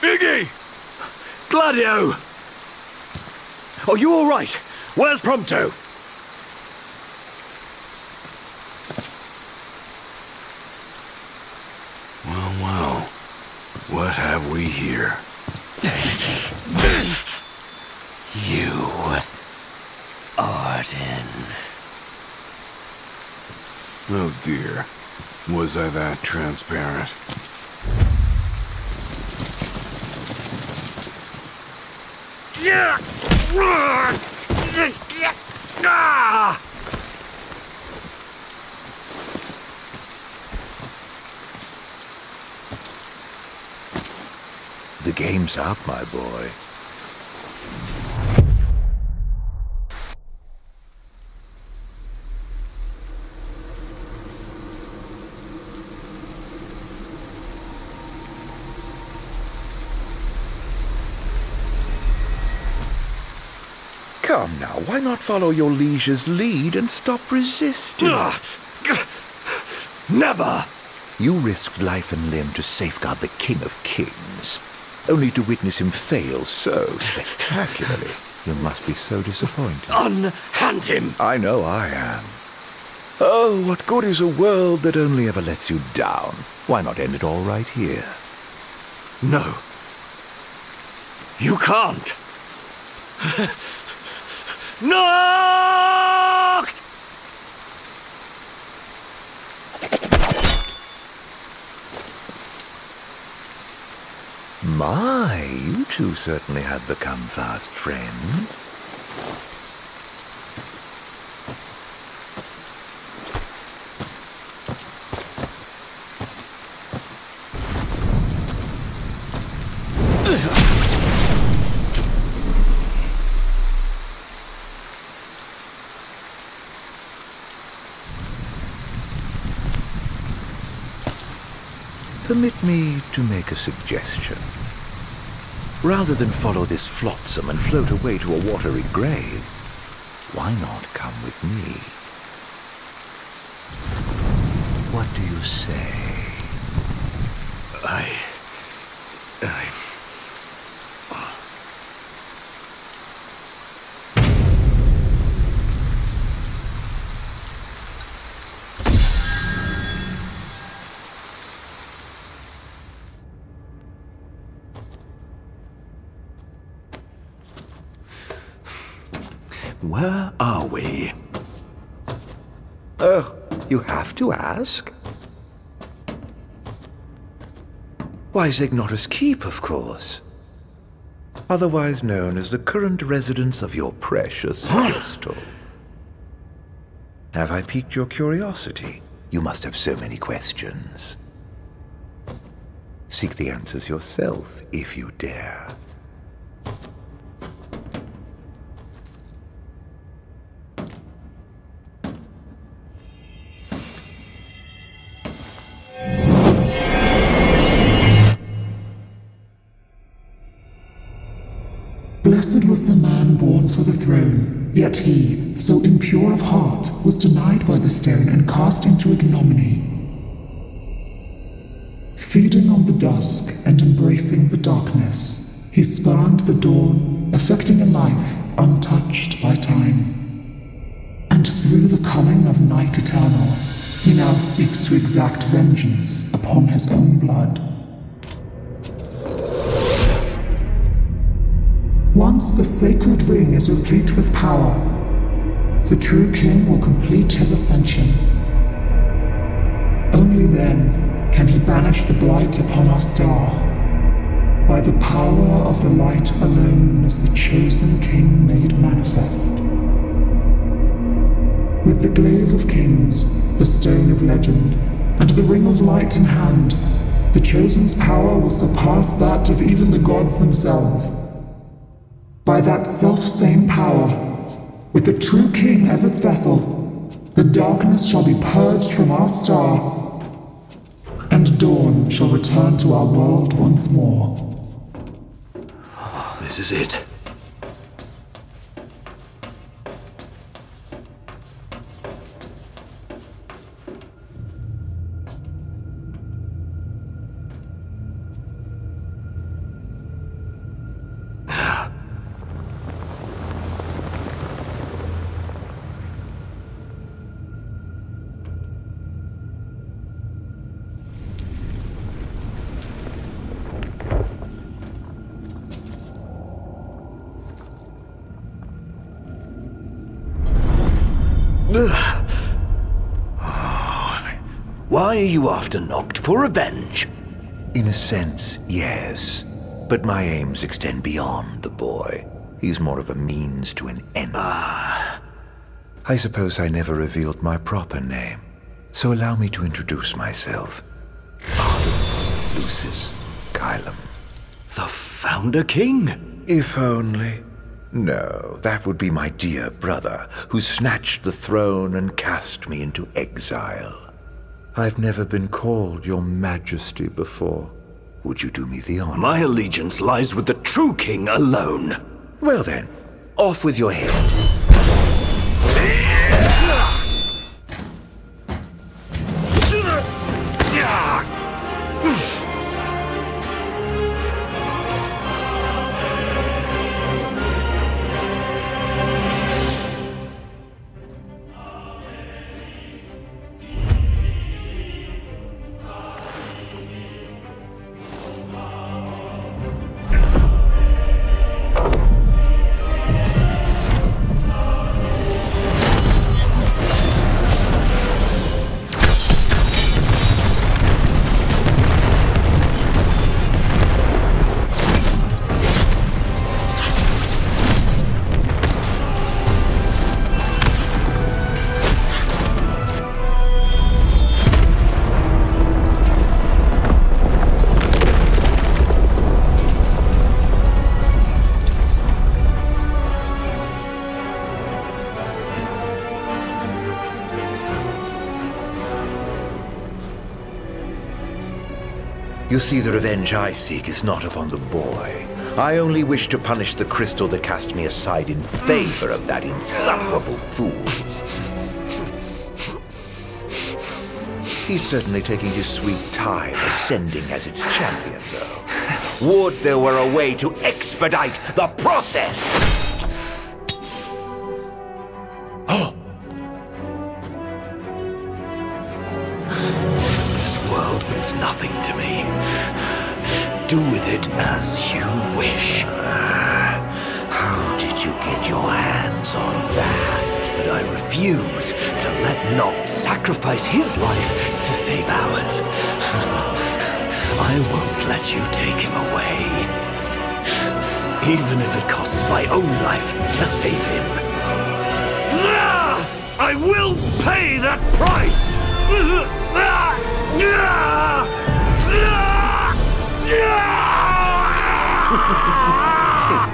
Iggy! Gladio! Are you all right? Where's Prompto? Well, well. What have we here? You, Ardyn. Oh dear. Was I that transparent? Yeah! Ah! The game's up, my boy. Come now, why not follow your liege's lead and stop resisting? Ah! Never! You risked life and limb to safeguard the King of Kings, only to witness him fail so spectacularly. You must be so disappointed. Unhand him! I know I am. Oh, what good is a world that only ever lets you down? Why not end it all right here? No. You can't. Noct! My, you two certainly have become fast friends. Permit me to make a suggestion. Rather than follow this flotsam and float away to a watery grave, why not come with me? What do you say? I. I. Where are we? Oh, you have to ask? Why, Zegnautus Keep, of course. Otherwise known as the current residence of your precious crystal. Have I piqued your curiosity? You must have so many questions. Seek the answers yourself, if you dare. The throne, yet he, so impure of heart, was denied by the stone and cast into ignominy. Feeding on the dusk and embracing the darkness, he spurned the dawn, affecting a life untouched by time. And through the coming of night eternal, he now seeks to exact vengeance upon his own blood. Once the sacred ring is replete with power, the true king will complete his ascension. Only then can he banish the blight upon our star. By the power of the light alone is the chosen king made manifest. With the glaive of kings, the stone of legend, and the ring of light in hand, the chosen's power will surpass that of even the gods themselves. By that self-same power, with the true king as its vessel, the darkness shall be purged from our star, and dawn shall return to our world once more. This is it. Why are you after Noct for revenge? In a sense, yes. But my aims extend beyond the boy. He's more of a means to an end. Ah. I suppose I never revealed my proper name, so allow me to introduce myself. Ardyn Lucis Caelum. The Founder King? If only. No, that would be my dear brother, who snatched the throne and cast me into exile. I've never been called your majesty before. Would you do me the honor? My allegiance lies with the true king alone. Well then, off with your head. See, the revenge I seek is not upon the boy. I only wish to punish the crystal that cast me aside in favor of that insufferable fool. He's certainly taking his sweet time ascending as its champion, though. Would there were a way to expedite the process! It as you wish. How did you get your hands on that? But I refuse to let Noct sacrifice his life to save ours. I won't let you take him away. Even if it costs my own life to save him. I will pay that price! Take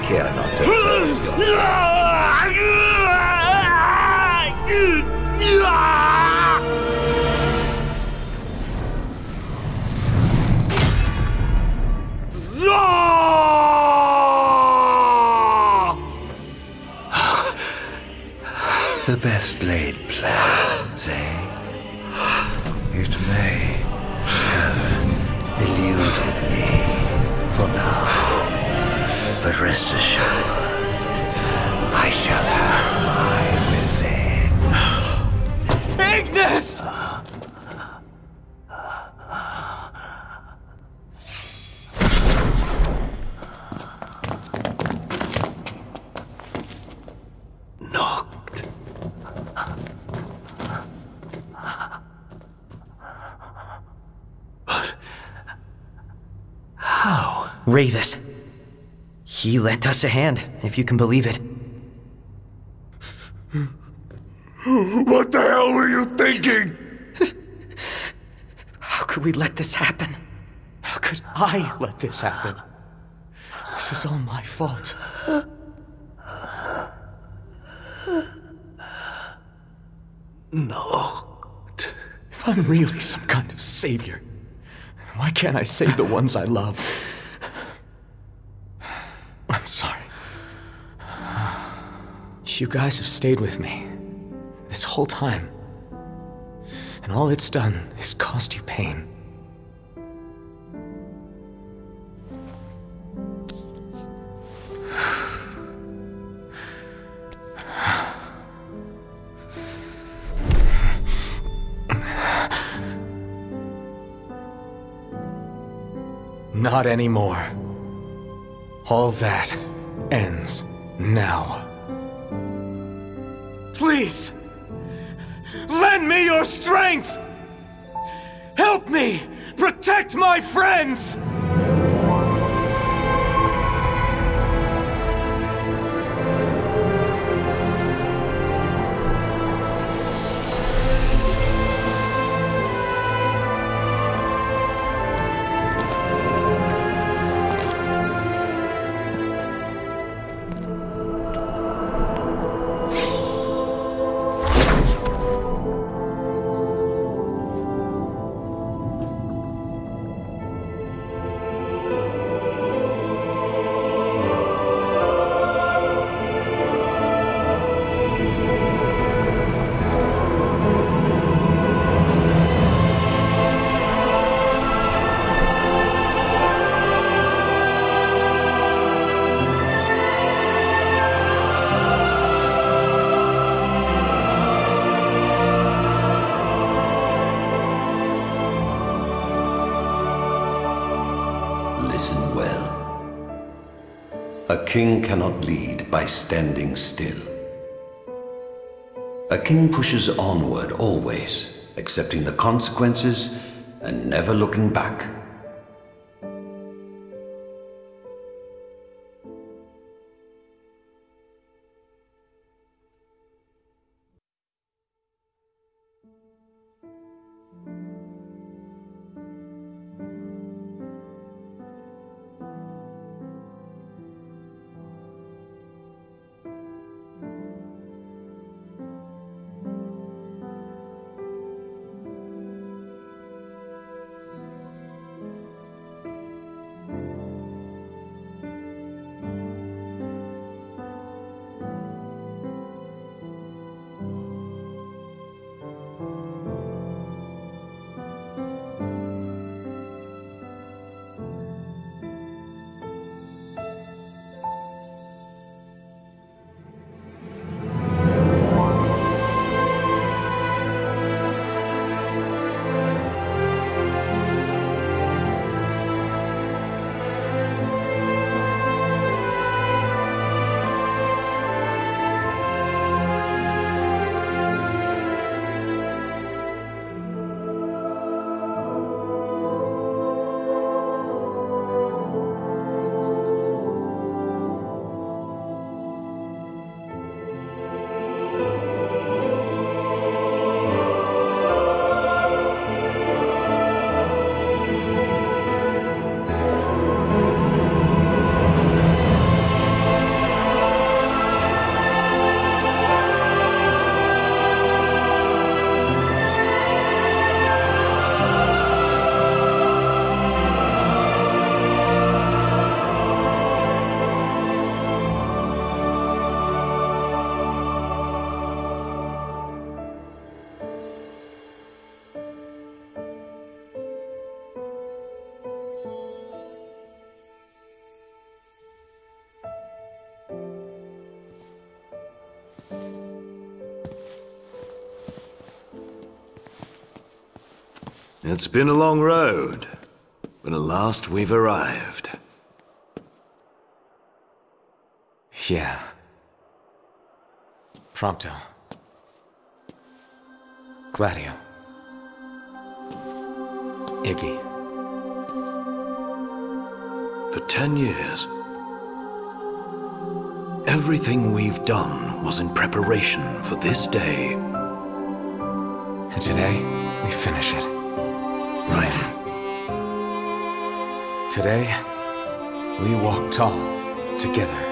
care not to hurt. The best laid plans, eh? It may have eluded me for now, but rest assured, I shall have my revenge. Ignis! Noct. But how? Ravus. He lent us a hand, if you can believe it. What the hell were you thinking? How could we let this happen? How could I let this happen? This is all my fault. No. If I'm really some kind of savior, why can't I save the ones I love? You guys have stayed with me this whole time. And all it's done is caused you pain. Not anymore. All that ends now. Please! Lend me your strength! Help me! Protect my friends! King cannot lead by standing still. A king pushes onward always, accepting the consequences and never looking back. It's been a long road, but at last we've arrived. Yeah. Prompto. Gladio. Iggy. For ten years, everything we've done was in preparation for this day. And today, we finish it. Today, we walk tall together.